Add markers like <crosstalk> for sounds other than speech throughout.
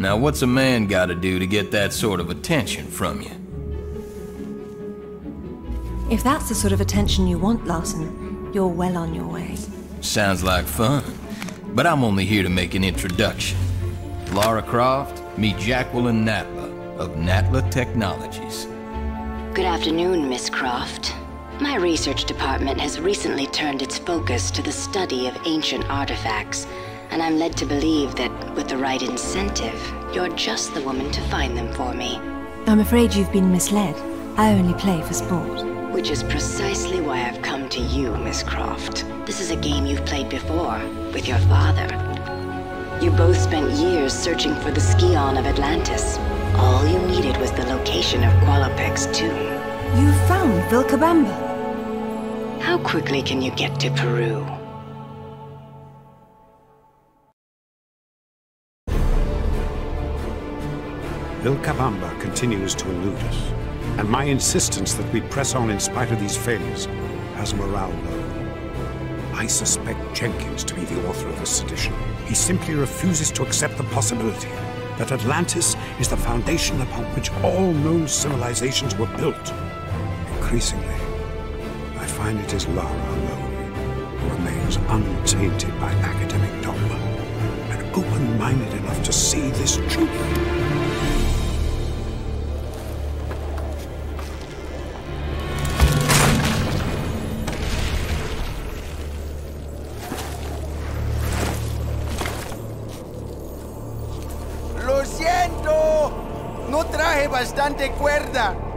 Now what's a man gotta do to get that sort of attention from you? If that's the sort of attention you want, Larson, you're well on your way. Sounds like fun. But I'm only here to make an introduction. Lara Croft, meet Jacqueline Natla of Natla Technologies. Good afternoon, Miss Croft. My research department has recently turned its focus to the study of ancient artifacts, and I'm led to believe that with the right incentive, you're just the woman to find them for me. I'm afraid you've been misled. I only play for sport. Which is precisely why I've come to you, Miss Croft. This is a game you've played before, with your father. You both spent years searching for the Scion of Atlantis. All you needed was the location of Qualopec's tomb. You found Vilcabamba? How quickly can you get to Peru? Vilcabamba continues to elude us, and my insistence that we press on in spite of these failures has morale low. I suspect Jenkins to be the author of this sedition. He simply refuses to accept the possibility that Atlantis is the foundation upon which all known civilizations were built. Increasingly, I find it is Lara alone who remains untainted by academic dogma and open-minded enough to see this truth. Bastante cuerda.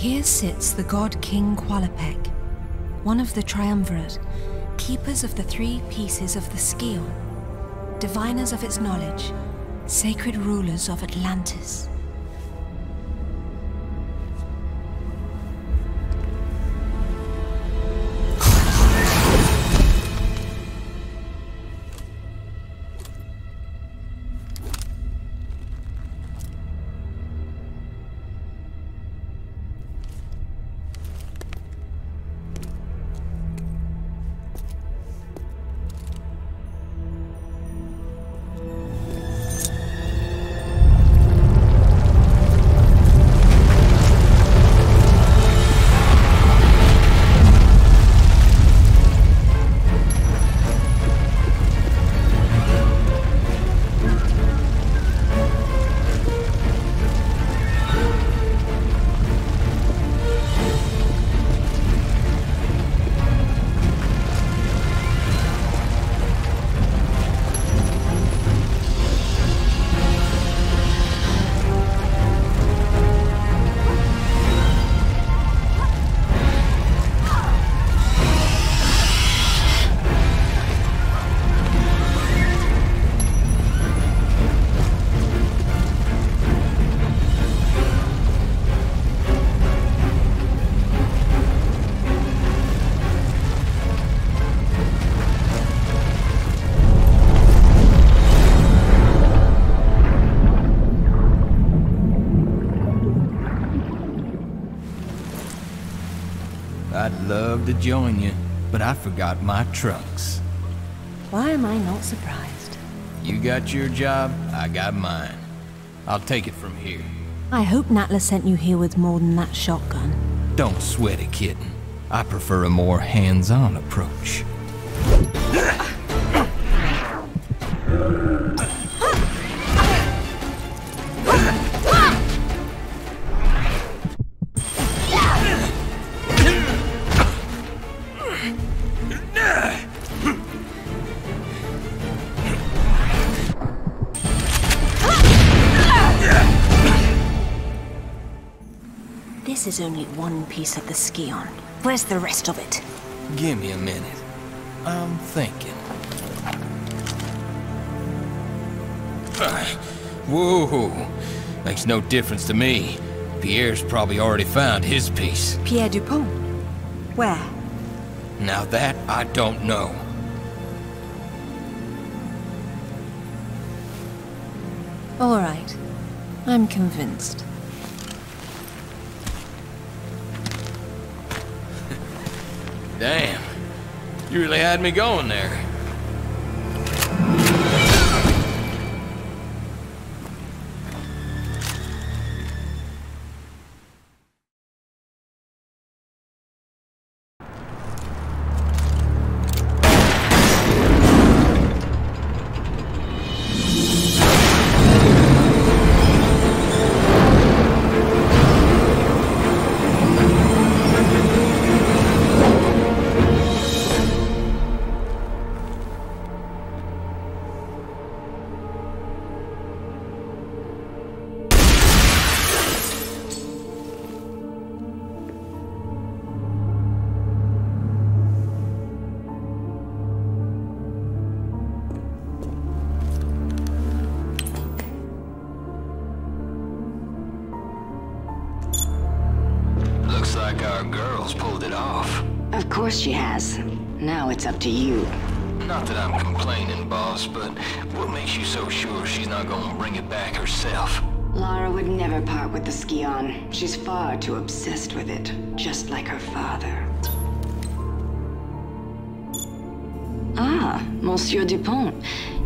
Here sits the god King Qualopec, one of the Triumvirate, keepers of the three pieces of the Scion, diviners of its knowledge, sacred rulers of Atlantis. Love to join you, but I forgot my trunks. Why am I not surprised? You got your job, I got mine. I'll take it from here. I hope Natla sent you here with more than that shotgun. Don't sweat it, kitten. I prefer a more hands-on approach. Piece of the Scion. Where's the rest of it? Give me a minute. I'm thinking. Ah, Whoa, makes no difference to me. Pierre's probably already found his piece. Pierre Dupont. Where? Now that I don't know. All right. I'm convinced. You really had me going there.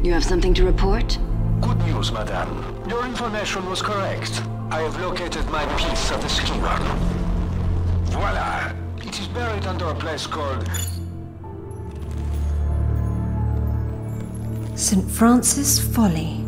You have something to report? Good news, madame. Your information was correct. I have located my piece of the Scion. Voila! It is buried under a place called... St. Francis Folly.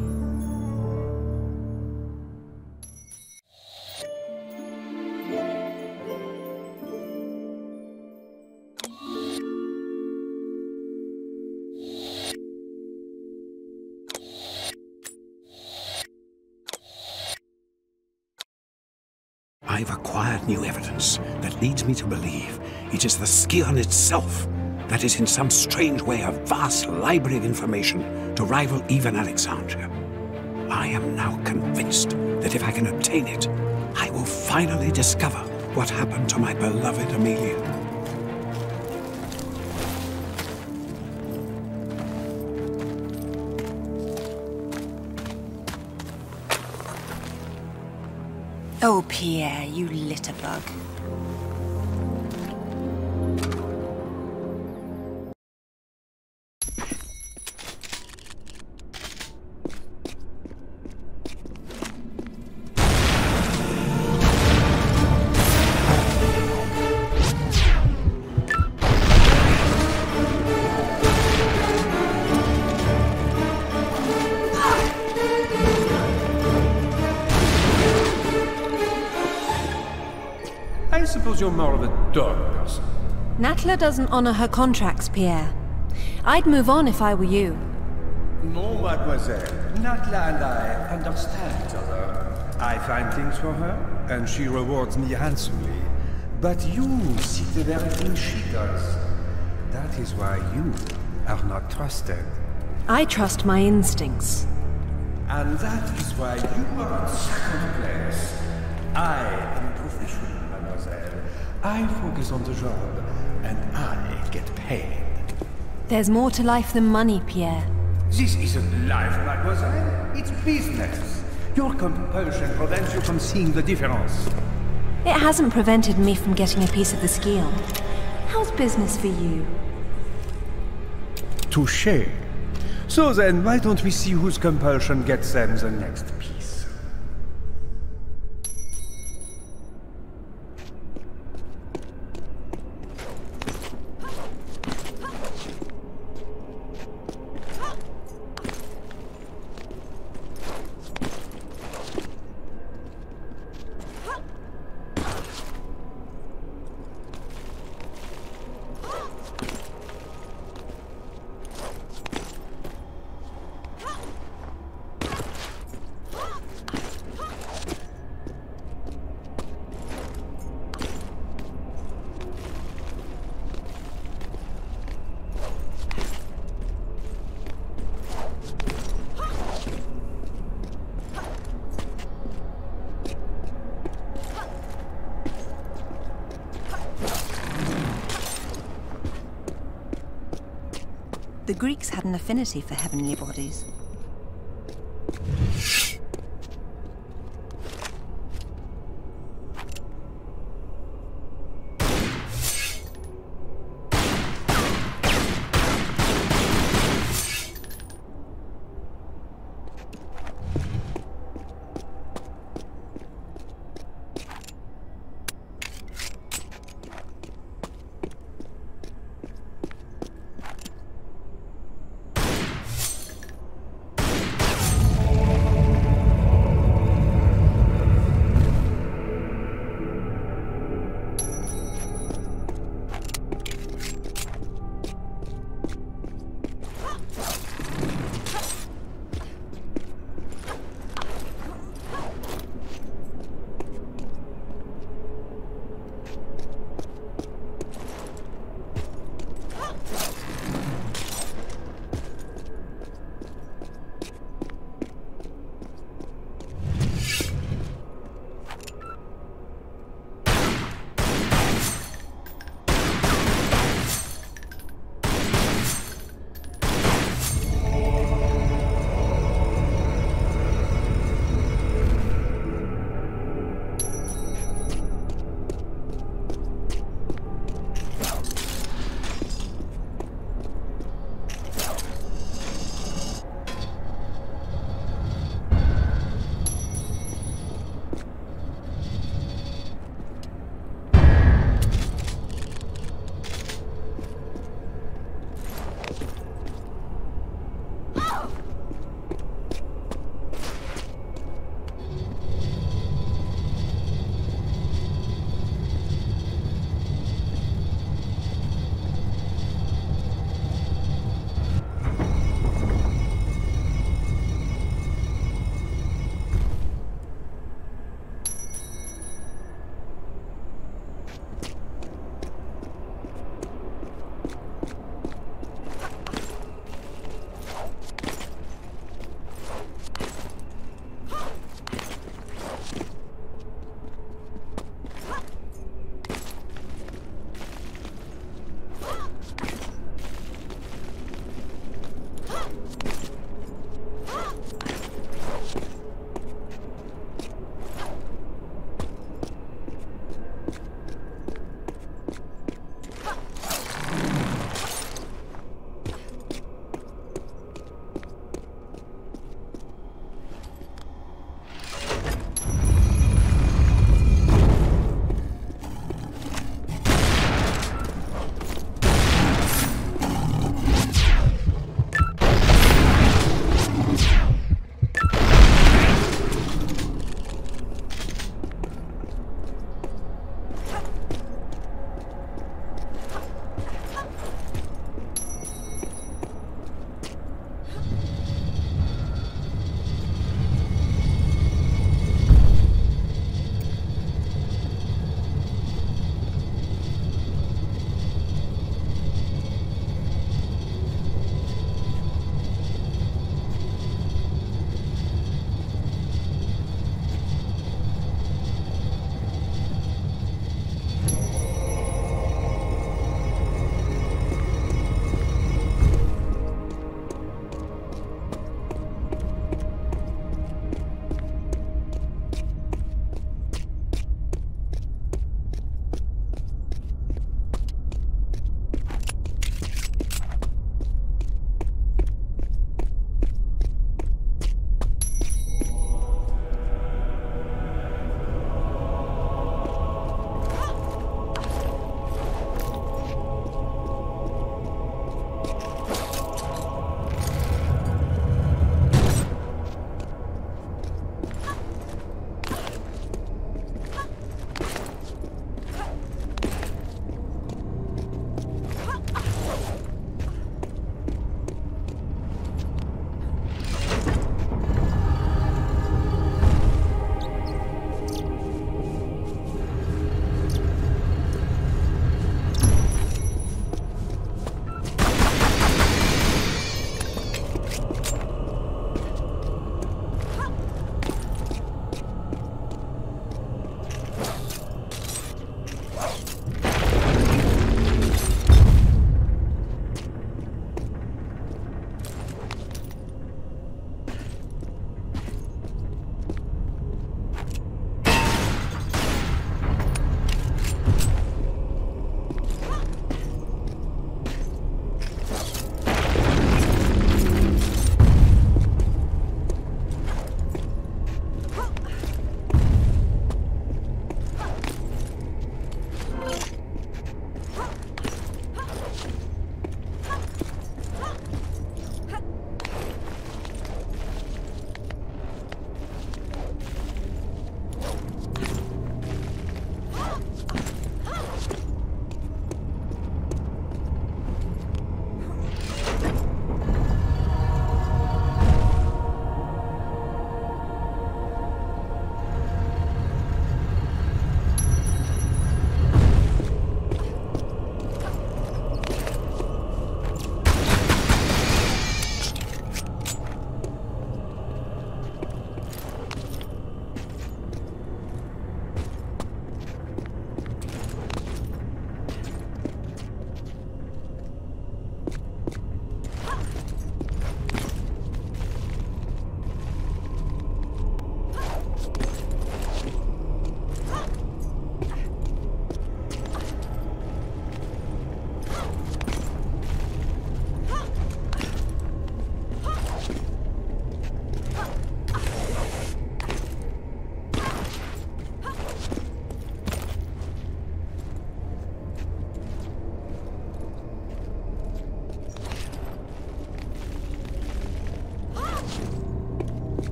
Acquired new evidence that leads me to believe it is the Scion itself that is in some strange way a vast library of information to rival even Alexandria. I am now convinced that if I can obtain it, I will finally discover what happened to my beloved Amelia. Pierre, you litterbug. More of a dog person. Natla doesn't honor her contracts, Pierre. I'd move on if I were you. No, mademoiselle. Natla and I understand each other. I find things for her, and she rewards me handsomely. But you see the very thing she does. That is why you are not trusted. I trust my instincts. And that is why you are in second place. I am a professional, mademoiselle. I focus on the job, and I get paid. There's more to life than money, Pierre. This isn't life, mademoiselle. It's business. Your compulsion prevents you from seeing the difference. It hasn't prevented me from getting a piece of the Scion. How's business for you? Touché. So then, why don't we see whose compulsion gets them the next piece? The Greeks had affinity for heavenly bodies.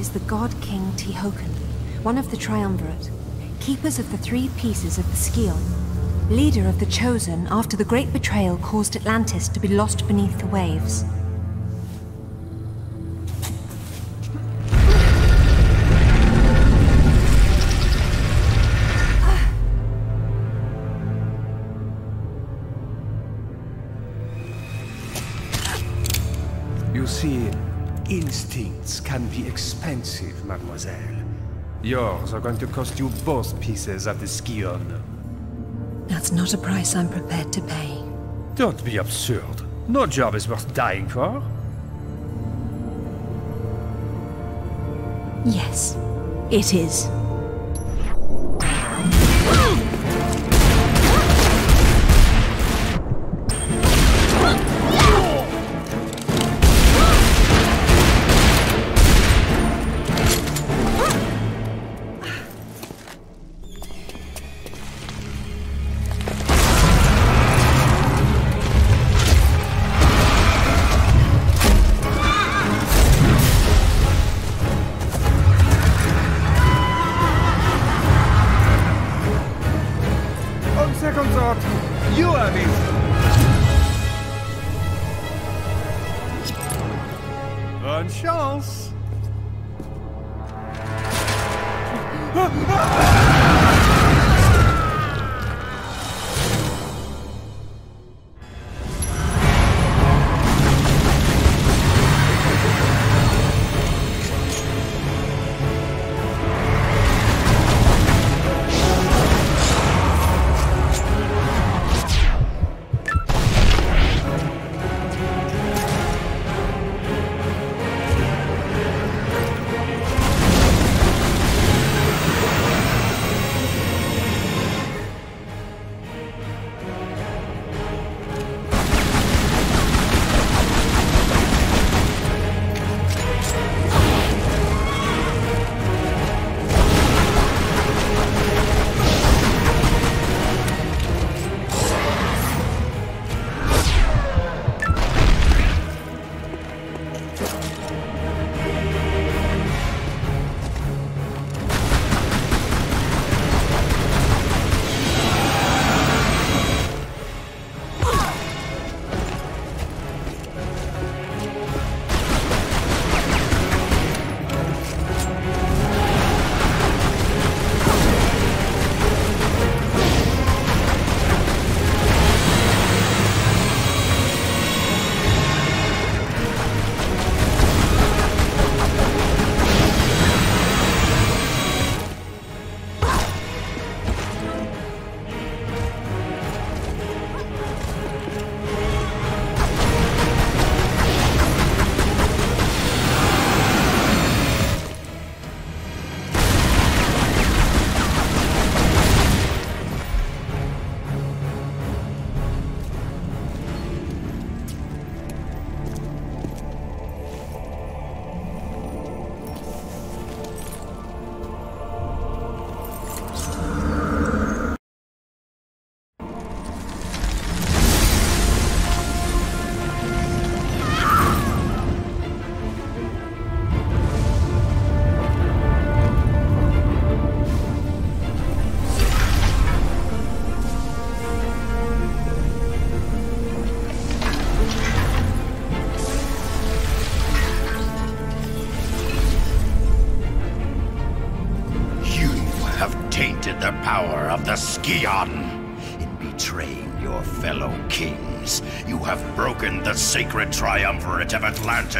Lies the god king Tihocan, one of the Triumvirate, keepers of the three pieces of the Scion, leader of the Chosen after the great betrayal caused Atlantis to be lost beneath the waves. Can be expensive, mademoiselle. Yours are going to cost you both pieces of the Scion. That's not a price I'm prepared to pay. Don't be absurd. No job is worth dying for. Yes, it is. Sacred triumvirate of Atlantis.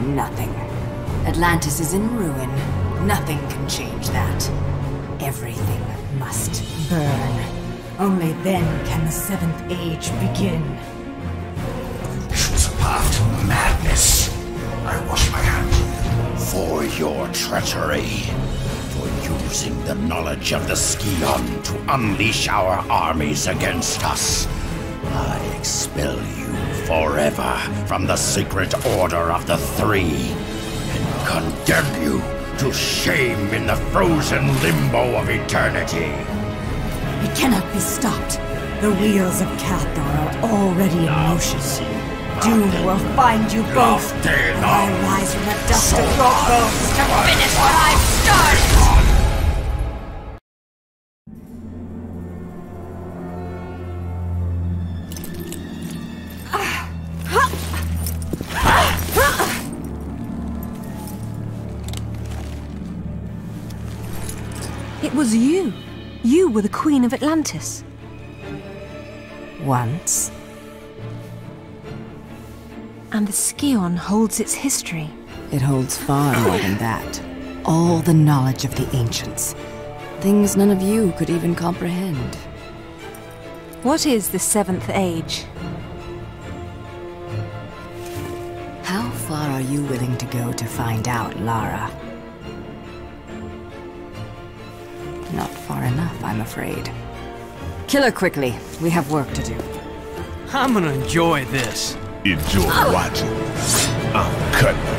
Nothing. Atlantis is in ruin. Nothing can change that. Everything must burn. Only then can the Seventh Age begin. Choose a path to madness. I wash my hands. For your treachery. For using the knowledge of the Scion to unleash our armies against us. I expel you forever from the secret order of the Three. And condemn you to shame in the frozen limbo of eternity. It cannot be stopped. The wheels of Cathar are already in motion. Doom will find you both. And I rise from the dust of your bones to finish what I've started! Atlantis. Once. And the Scion holds its history. It holds far more than that. All the knowledge of the ancients. Things none of you could even comprehend. What is the Seventh Age? How far are you willing to go to find out, Lara? Not far enough, I'm afraid. Kill her quickly. We have work to do. I'm gonna enjoy this. Enjoy oh! watching. I'm cutting.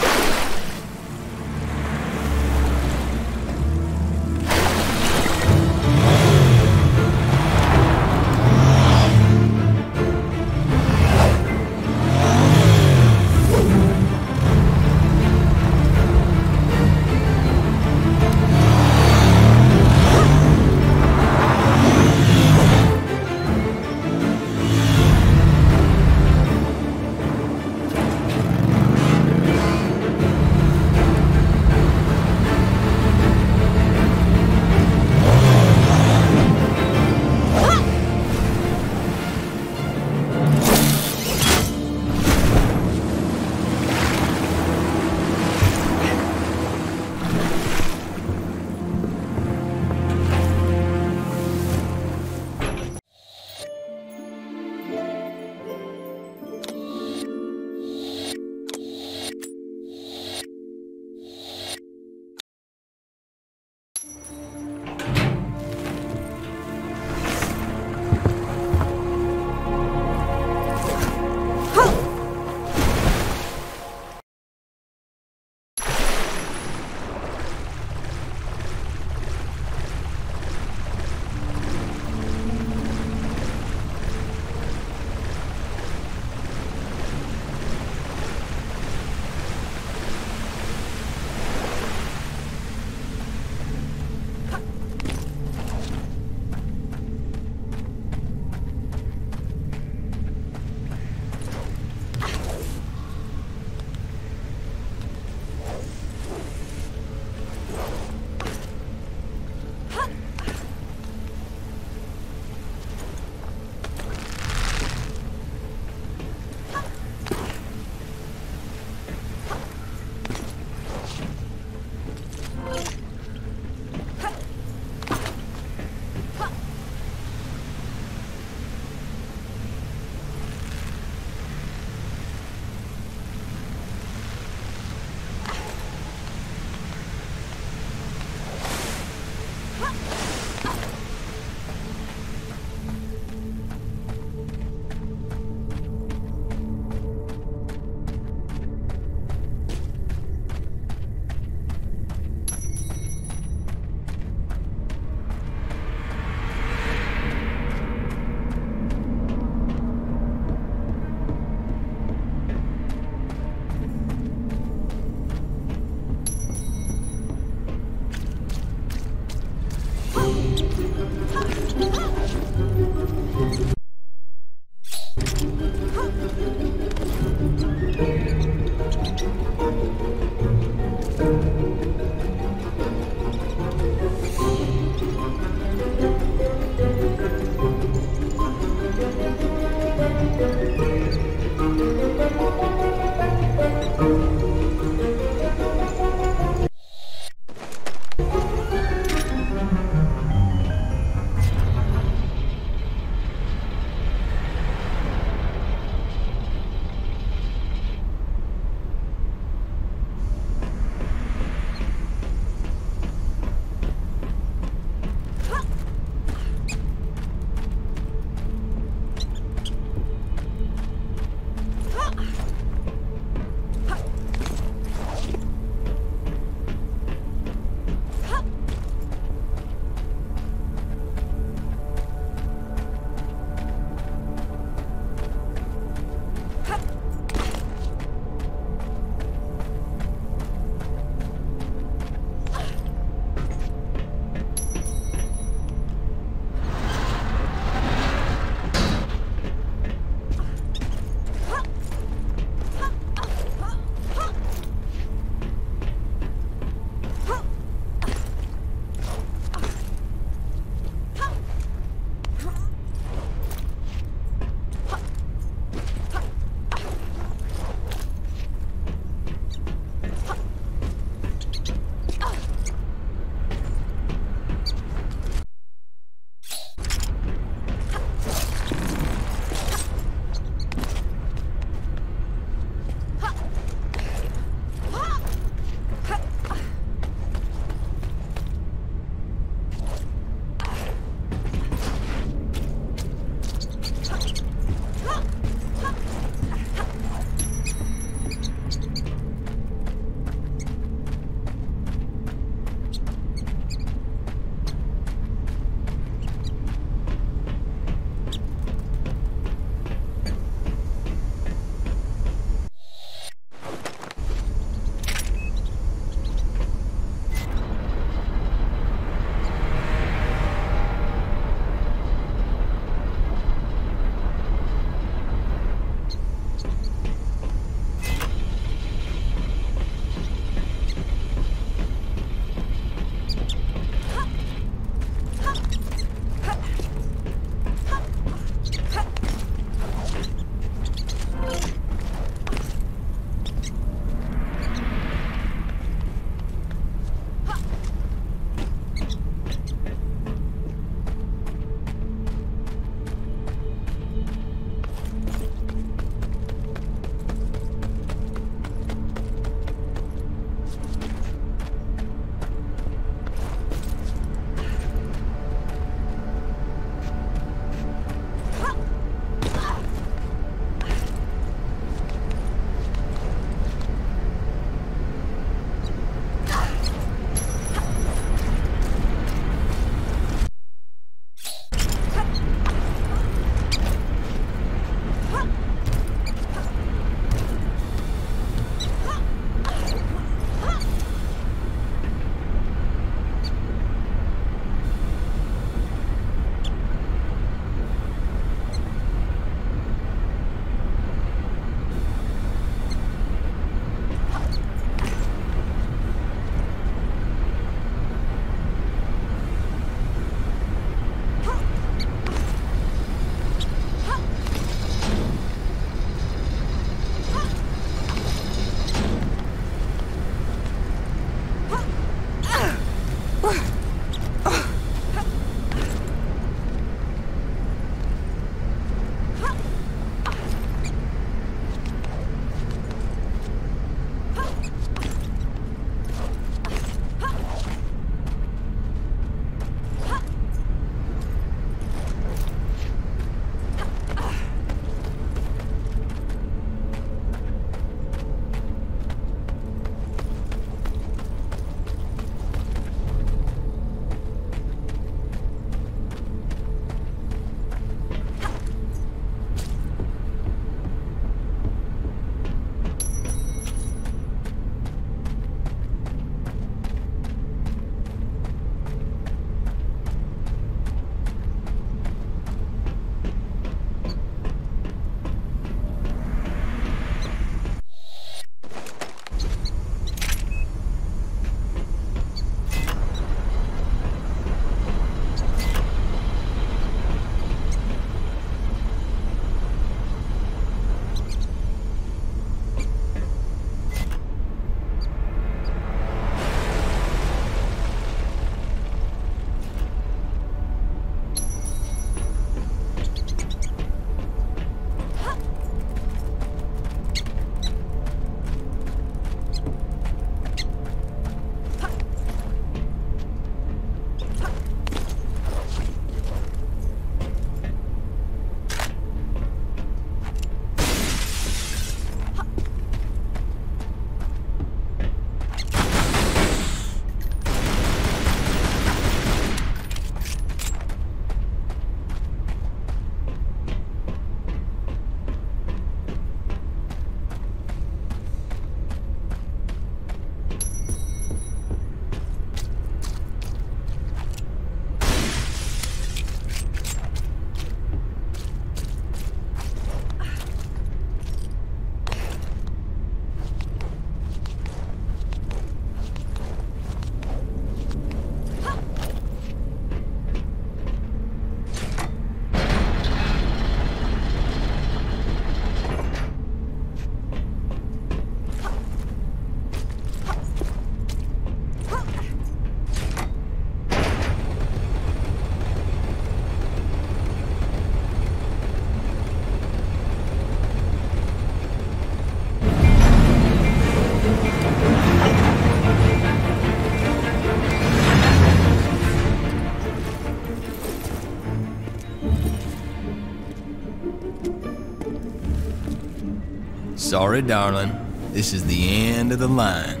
Sorry, darling. This is the end of the line.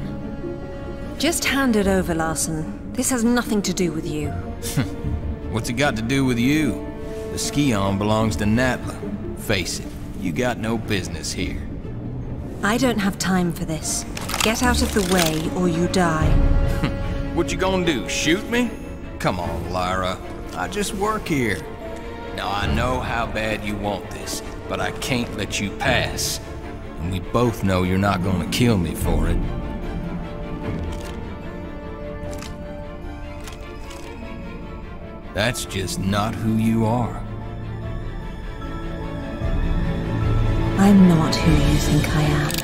Just hand it over, Larson. This has nothing to do with you. <laughs> What's it got to do with you? The Scion belongs to Natla. Face it, you got no business here. I don't have time for this. Get out of the way, or you die. <laughs> what you gonna do, shoot me? Come on, Lara. I just work here. Now, I know how bad you want this, but I can't let you pass. And we both know you're not gonna kill me for it. That's just not who you are. I'm not who you think I am.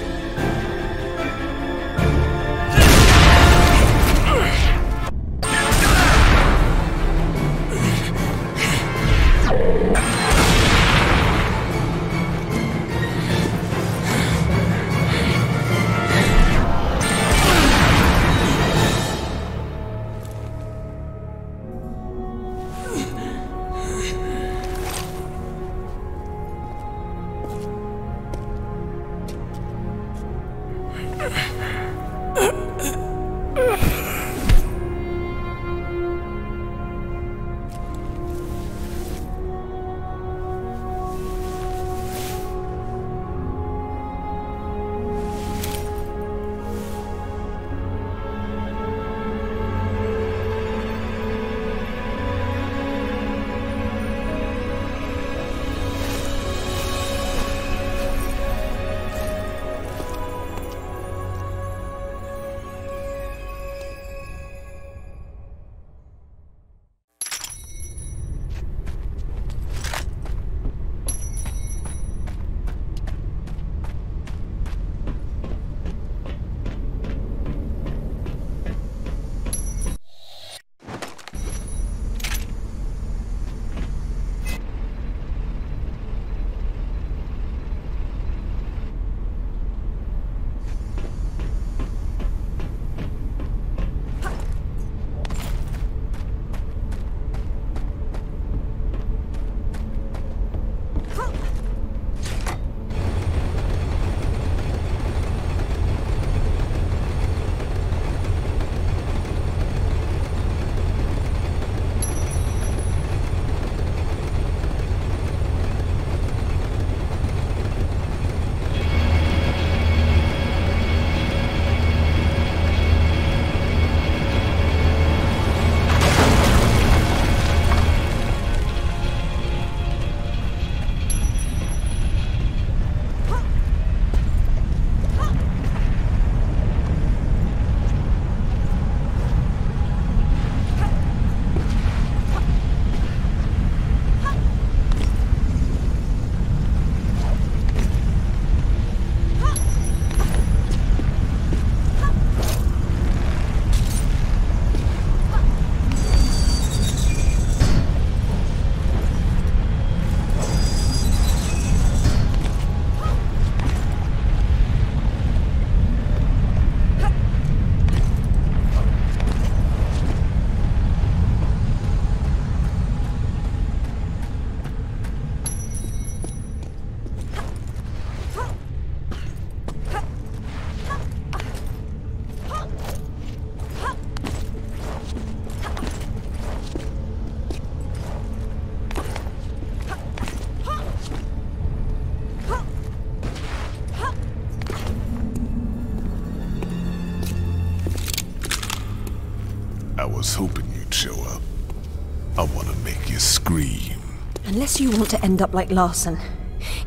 Unless you want to end up like Larson.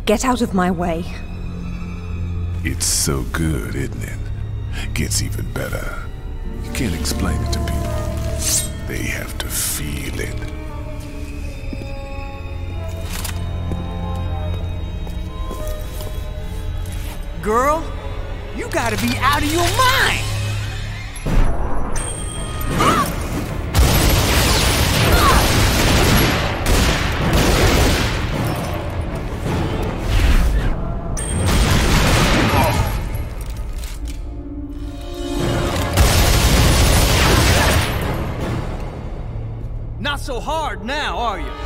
Get out of my way. It's so good, isn't it? Gets even better. You can't explain it to people. They have to feel it. Girl, you gotta be out of your mind! So hard now, are you?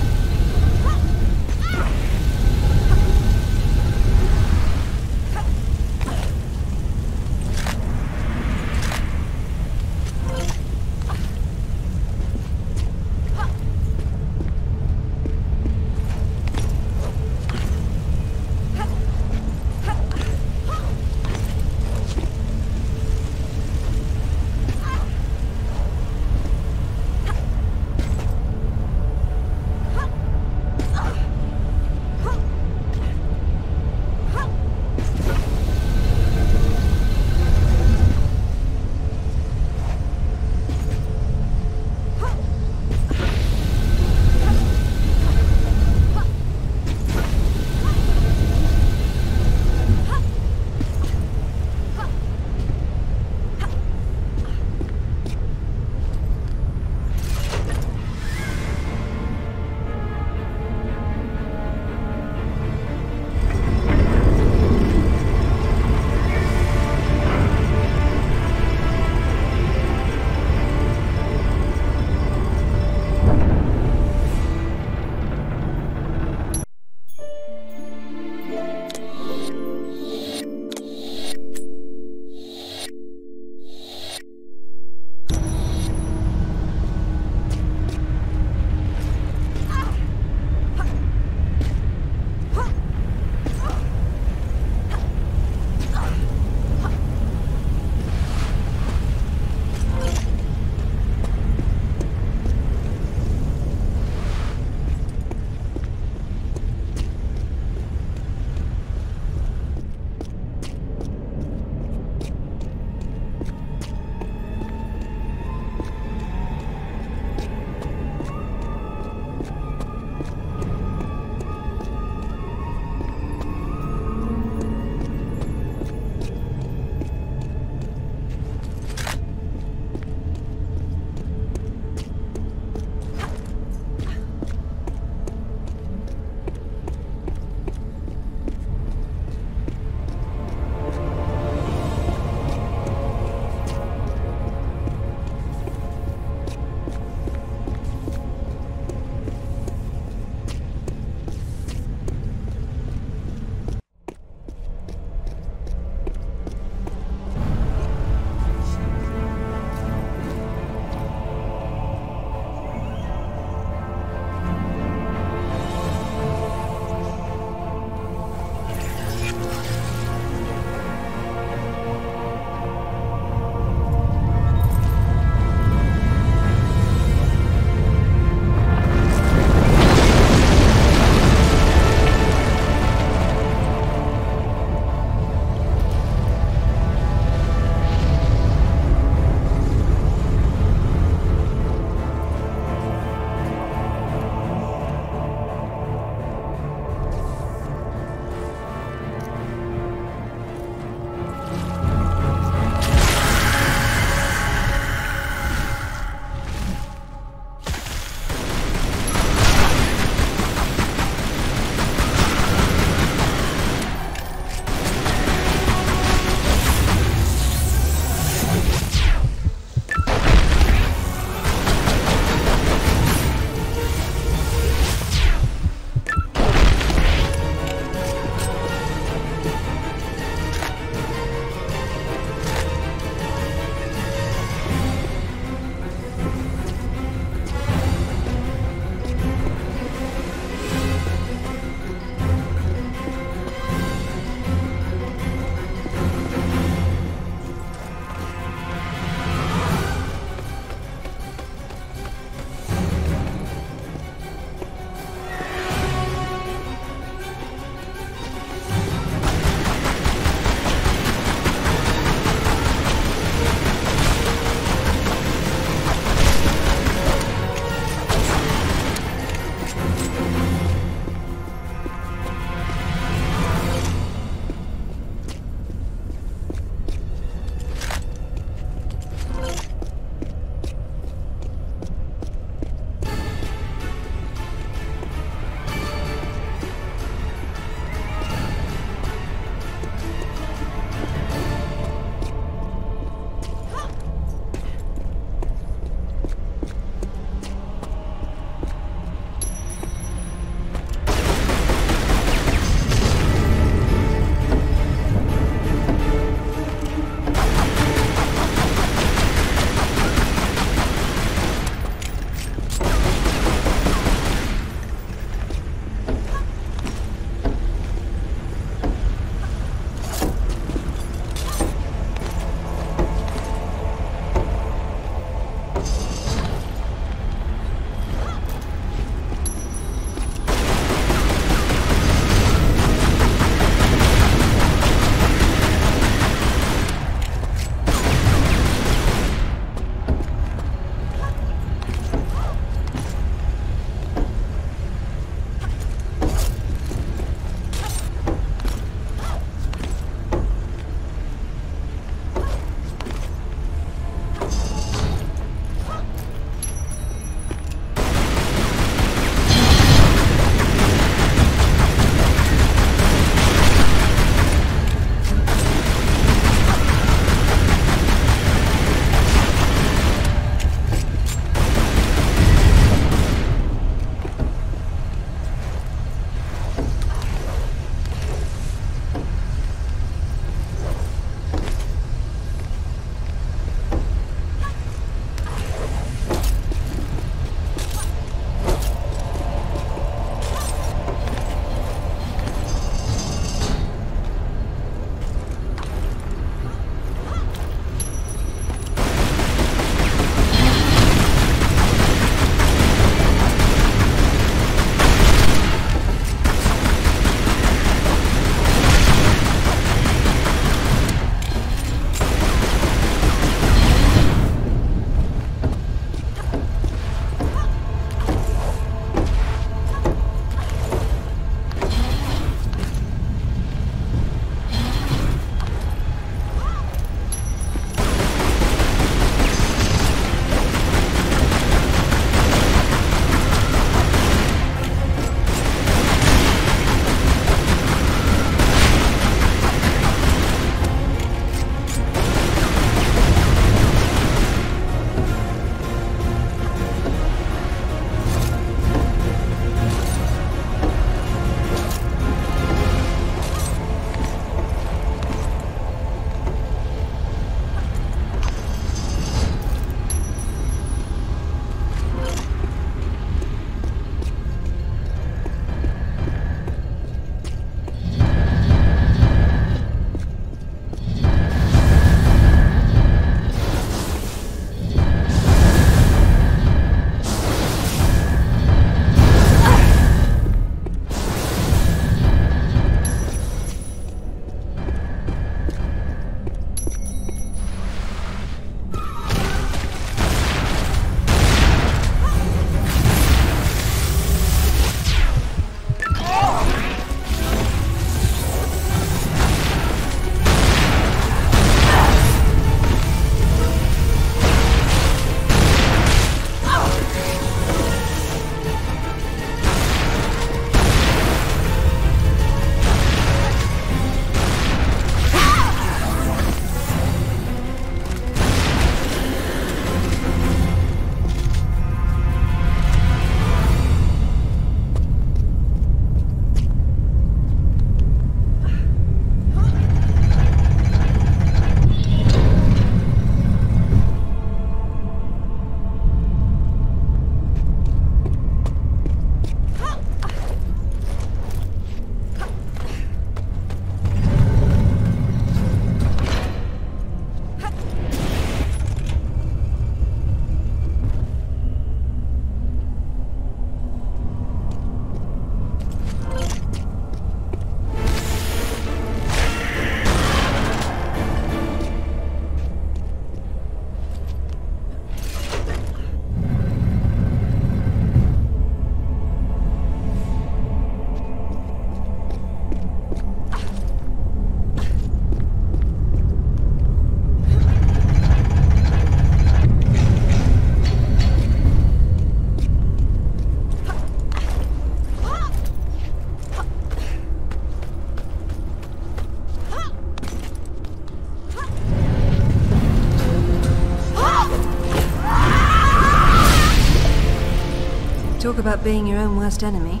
About being your own worst enemy.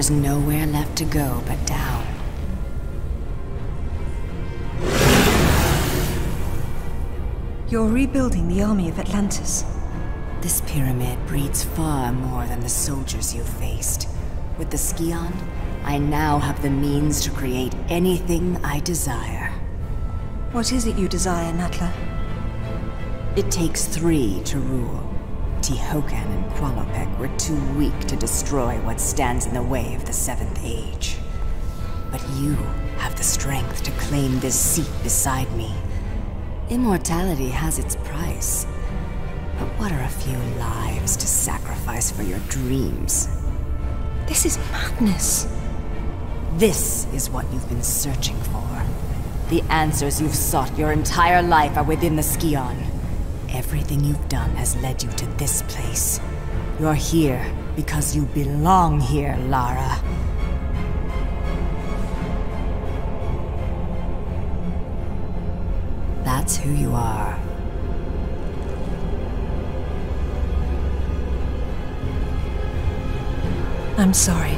There's nowhere left to go but down. You're rebuilding the army of Atlantis. This pyramid breeds far more than the soldiers you faced. With the Scion, I now have the means to create anything I desire. What is it you desire, Natla? It takes three to rule. Tihocan and Qualopec were too weak to destroy what stands in the way of the Seventh Age. But you have the strength to claim this seat beside me. Immortality has its price. But what are a few lives to sacrifice for your dreams? This is madness. This is what you've been searching for. The answers you've sought your entire life are within the Scion. Everything you've done has led you to this place. You're here because you belong here, Lara. That's who you are. I'm sorry,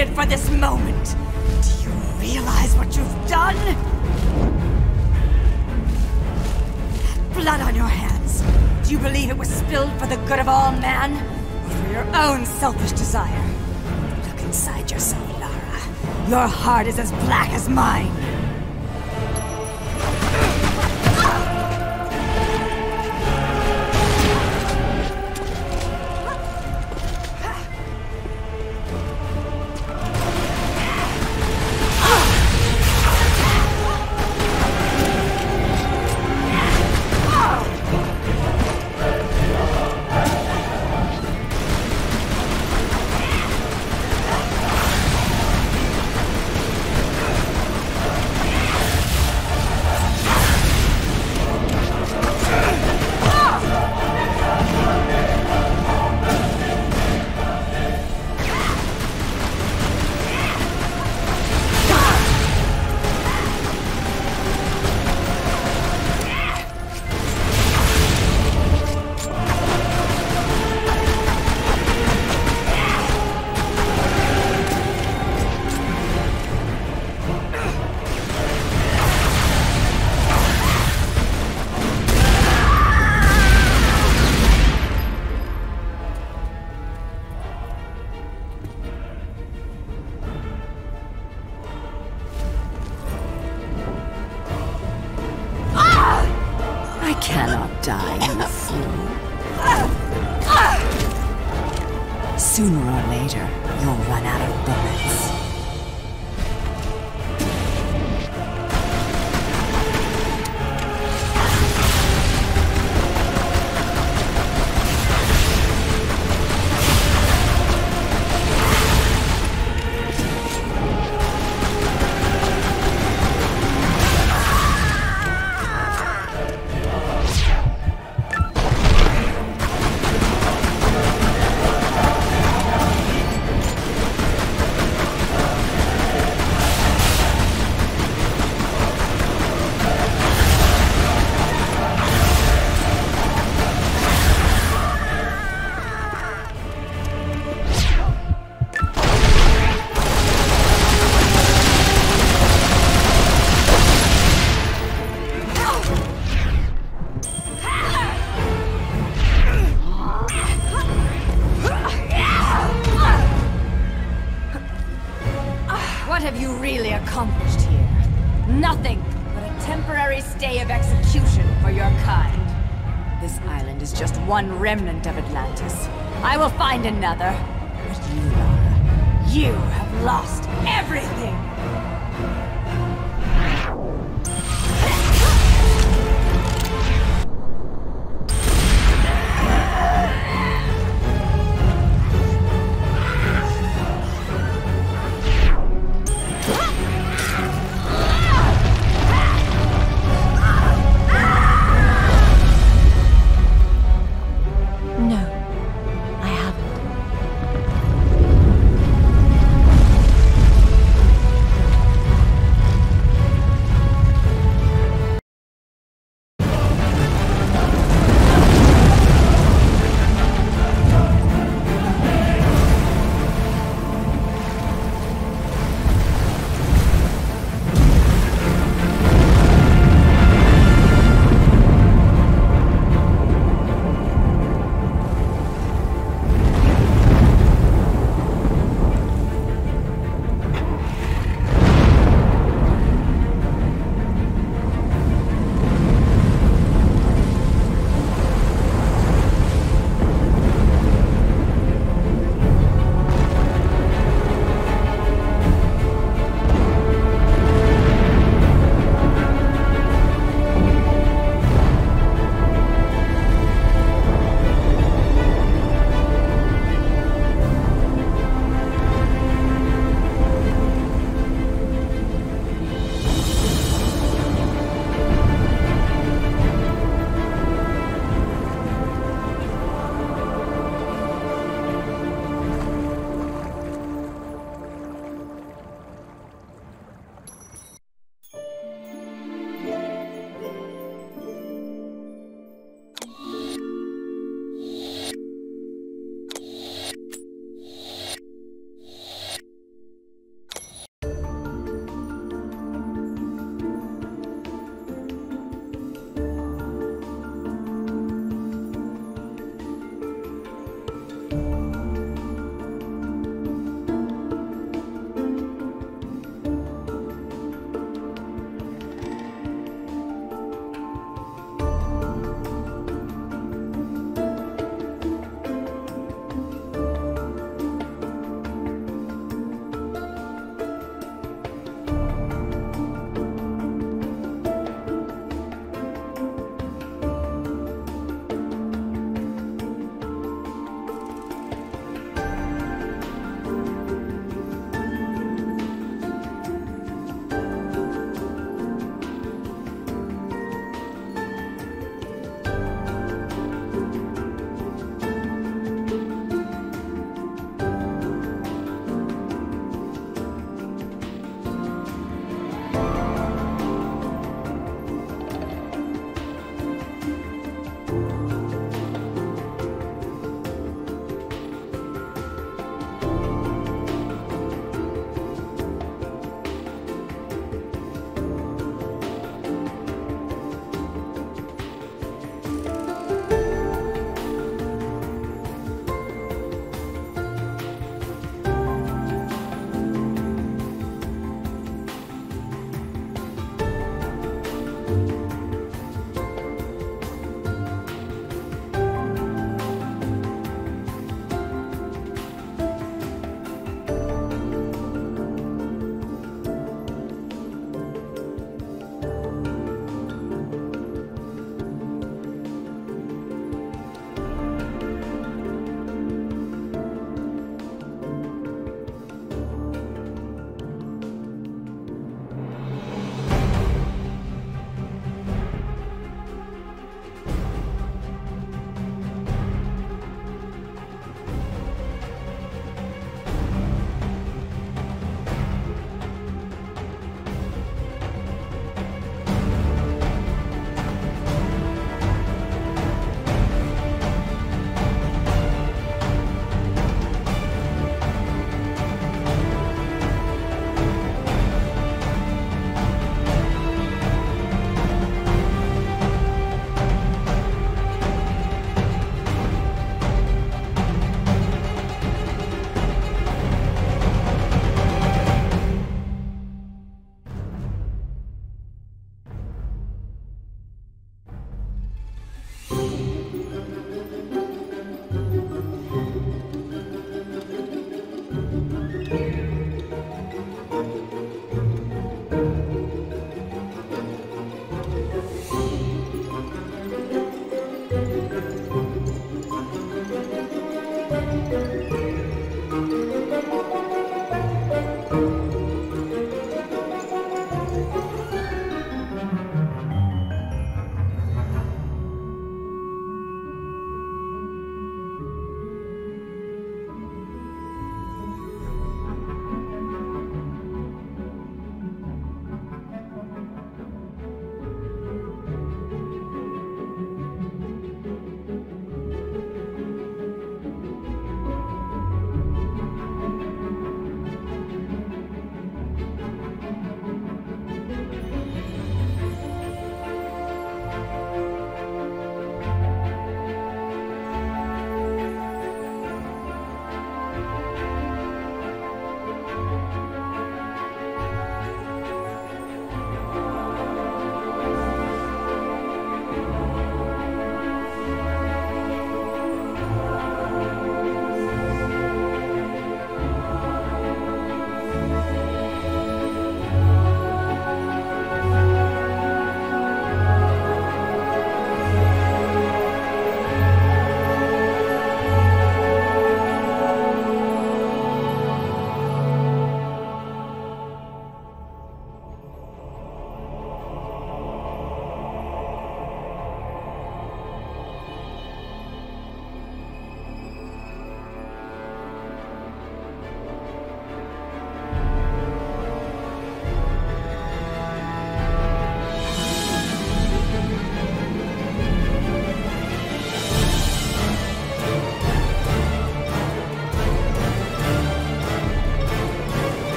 waited for this moment. Do you realize what you've done? Blood on your hands. Do you believe it was spilled for the good of all man? Or for your own selfish desire? Look inside yourself, Lara. Your heart is as black as mine. Find another.